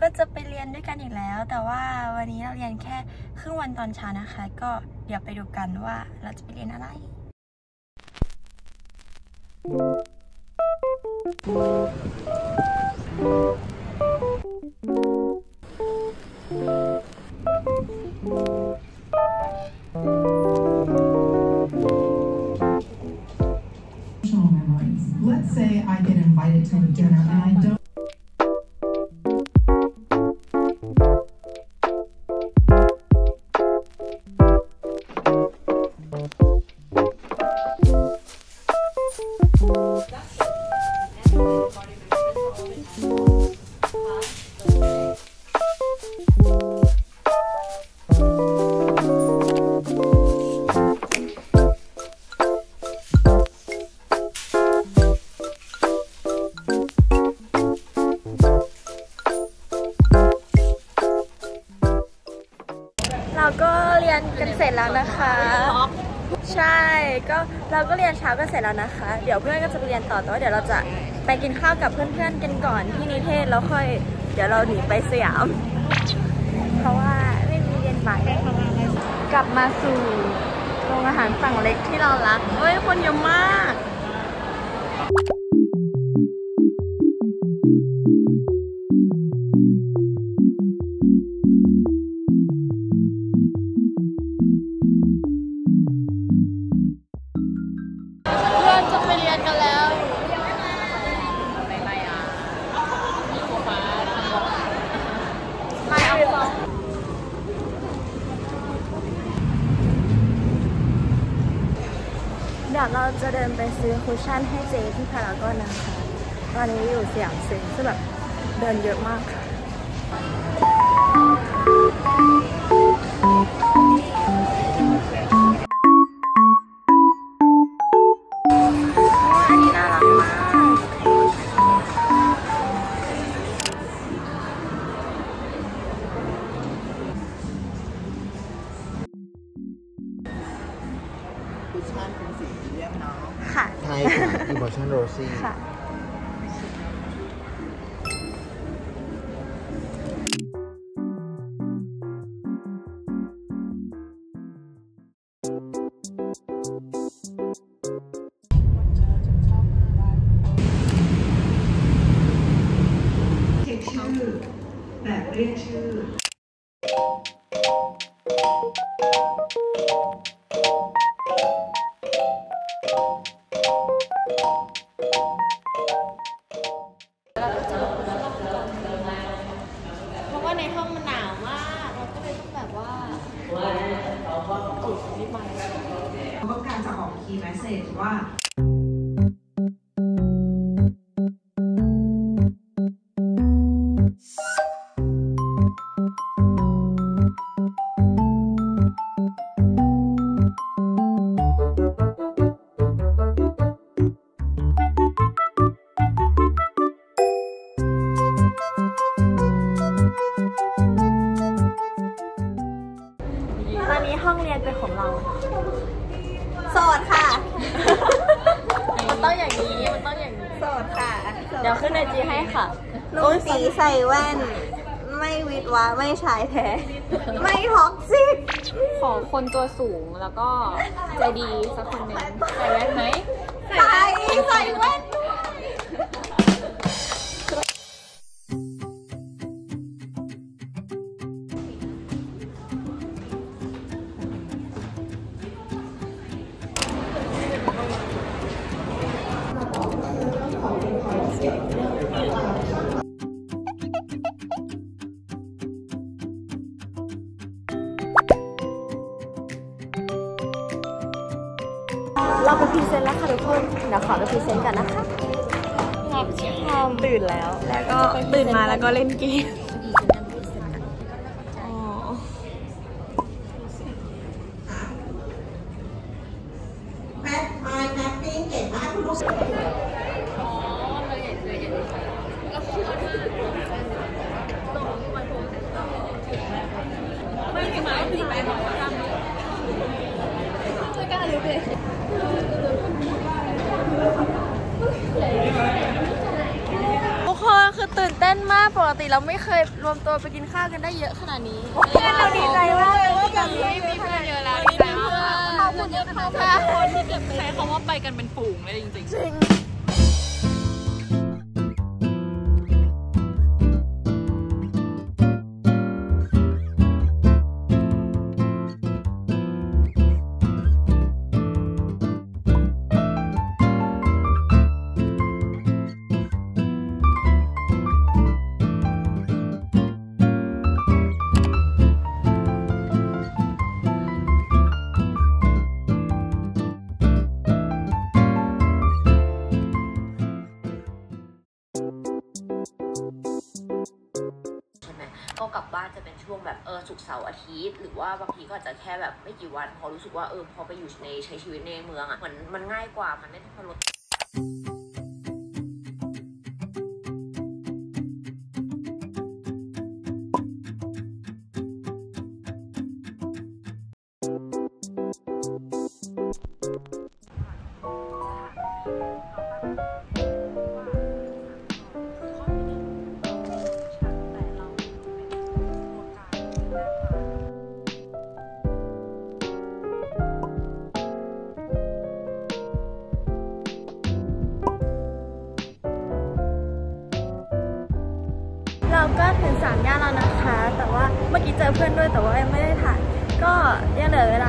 ก็จะไปเรียนด้วยกันอีกแล้ว แต่ว่าวันนี้เราเรียนแค่ครึ่งวันตอนเช้านะคะ ก็เดี๋ยวไปดูกันว่าเราจะไปเรียนอะไร Let's say I get invited to a dinner and I don't เราก็เรียนกันเสร็จแล้วนะคะ ใช่ก็เราก็เรียนเช้ากันเสร็จแล้วนะคะ เดี๋ยวเพื่อนก็จะไปเรียนต่อแต่ว่าเดี๋ยวเราจะไปกินข้าวกับเพื่อนๆกันก่อนที่นิเทศแล้วค่อย เดี๋ยวเราหนีไปสยาม เพราะว่าไม่มีเรียนบ่ายกลับมาสู่โรงอาหารฝั่งเล็กที่เรารักเฮ้ยคนเยอะมาก จะเดินไปซื้อ cushion ให้เจที่พารากอนนะคะ ตอนนี้อยู่สยามเซ็นซึ่งแบบเดินเยอะมากค่ะ ค่ะ Emotion Rosy ค่ะเช็คชื่อแบบเรียกชื่อ ใส่แว่น ไม่วิดวะไม่ชายแท้ ไม่ท็อกซิกขอคนตัวสูงแล้วก็ใจดีสักคนหนึ่งใส่แว่นไหมใส่ใส่แว่น เราไป present แล้วค่ะทุกคนเดี๋ยวขอไป present กันนะคะรับชามตื่นแล้ว แล้วก็ตื่นมาแล้วก็เล่นเกมอ๋อ แมท mind mapping เก่งมากคุณลูก ทุกคนคือตื่น เต้นมากปกติเราไม่เคยรวมตัวไปกินข้าวกันได้เยอะขนาดนี้เพื่อนเราดีใจมากเลยว่ากันเลยมีเพื่อนเยอะแล้วดีใจมากขอบคุณค่ะคนที่เก็บใช้คำว่าไปกันเป็นฝูงเลยจริงๆใศุกร์เสาร์อาทิตย์ หรือว่าบางทีก็อาจจะแค่แบบไม่กี่วัน พอรู้สึกว่าเออพอไปอยู่ในใช้ชีวิตในเมืองอะ่ะมันมันง่ายกว่ามันไม่ต้องรถ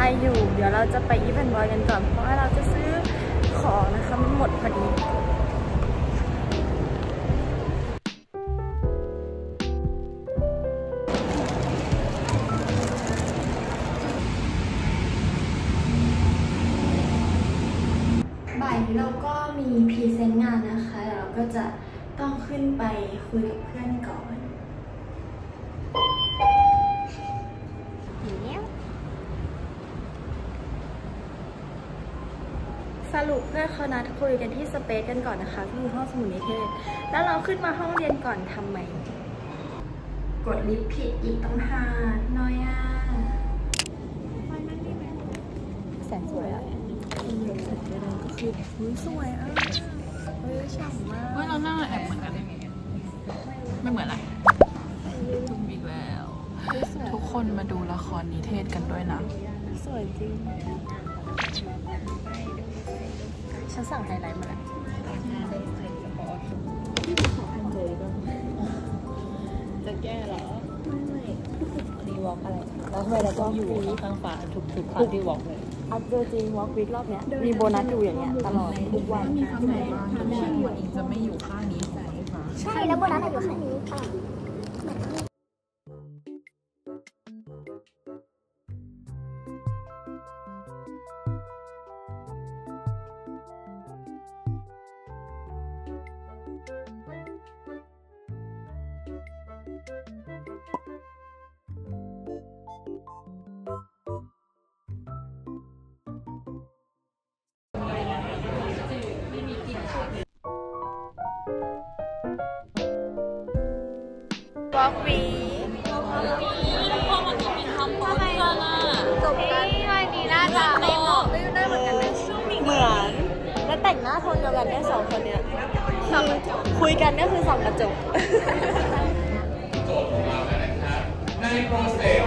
อเวลาอยู่ เดี๋ยวเราจะไป Eveandboy กันก่อน เพราะว่าเราจะซื้อของนะคะมันหมดพอดีบ่ายนี้เราก็มี present งานนะคะ เราก็จะต้องขึ้นไปคุยกับเพื่อนก่อน สรุปเพื่อนเขานัดคุยกันที่สเปซกันก่อนนะคะที่ห้องสมุดนิเทศ แล้วเราขึ้นมาห้องเรียนก่อนทำไมกดลิฟต์ผิดอีกตั้งหากน้อยอะแสงสวยอะก็คืออุ้ยสวยอะเฮ้ยฉ่ำมากเฮ้ยเราหน้าแอบเหมือนกันไม่เหมือนอะไรอีกแล้ว ทุกคนมาดูละครนิเทศกันด้วยนะ สวยจริง ฉันสั่งไฮไลท์มาแล้วจะแก้เหรอรีวอล์กอะไรแล้วทำไมเราต้องอยู่ข้างฟ้าทุกทุกครั้งที่วอล์กเลยอัพเดอร์จริงวอล์กวิกรอบเนี้ยมีโบนัสอยู่อย่างเงี้ยตลอดทุกวันจะไม่อยู่ข้างนี้ใช่แล้วโบนัสอะอยู่ข้างนี้ค่ะ วอล์กวีจบกันวันนี้น่าจะไม่เหมาะไม่ได้เหมือนกันเลยเหมือนแล้วแต่งหน้าคนเดียวกันได้สองคนเนี้ยคือคุยกันก็คือส่องกระจกในโปรเซส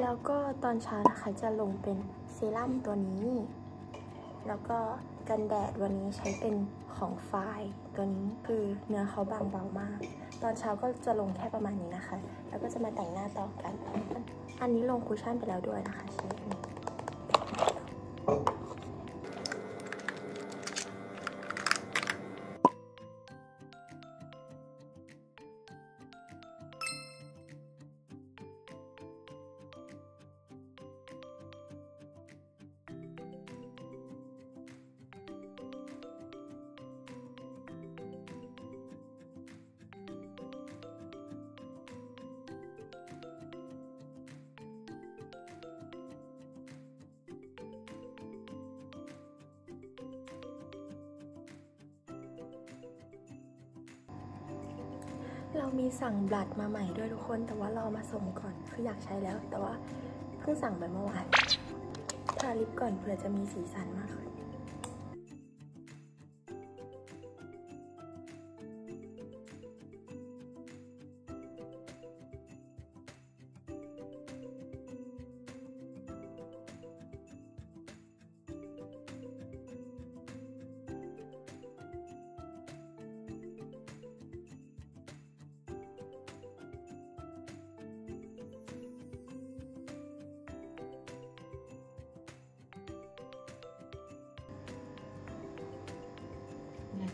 แล้วก็ตอนเช้านะคะจะลงเป็นเซรั่มตัวนี้ แล้วก็กันแดดวันนี้ใช้เป็นของไฟายตัวนี้คือเนื้อเขาบางเบามาก ตอนเช้าก็จะลงแค่ประมาณนี้นะคะ แล้วก็จะมาแต่งหน้าต่อกัน อันนี้ลงคุชชั่นไปแล้วด้วยนะคะเชฟ เรามีสั่งบลัดมาใหม่ด้วยทุกคน แต่ว่ารอมาส่งก่อน คืออยากใช้แล้ว แต่ว่าเพิ่งสั่งไปเมื่อวาน ทาลิปก่อนเผื่อจะมีสีสันมากขึ้น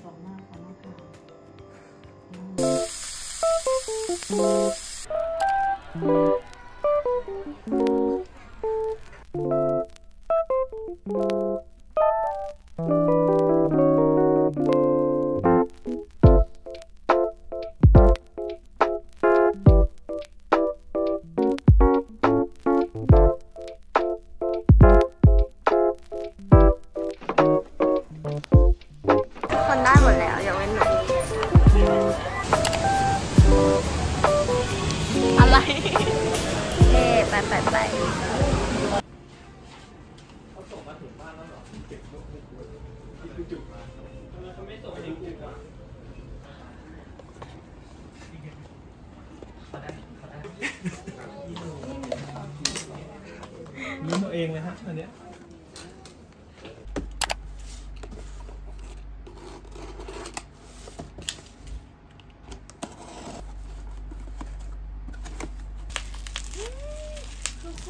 คน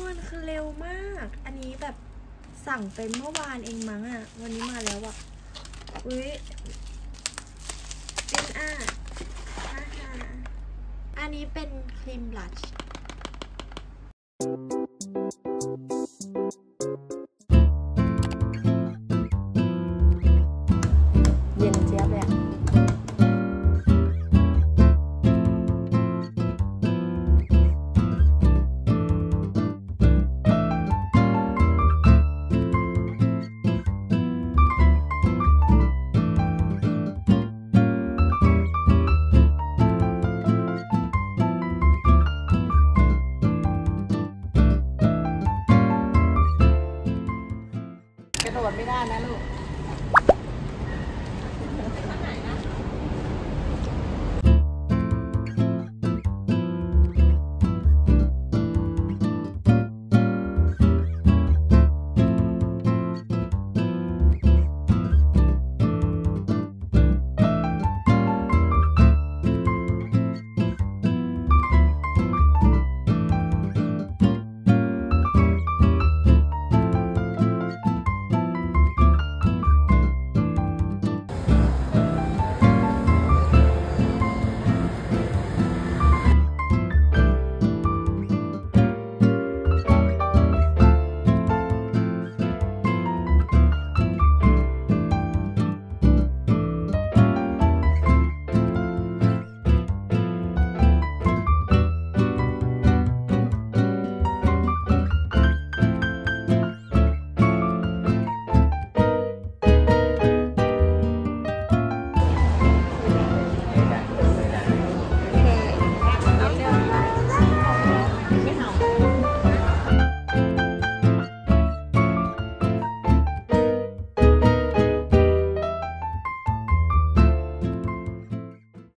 มันคือเร็วมาก อันนี้แบบสั่งไปเมื่อวานเองมั้งอะวันนี้มาแล้วอะอุ้ยเป็นอะฮ่าฮ่าอันนี้เป็นครีมบลัช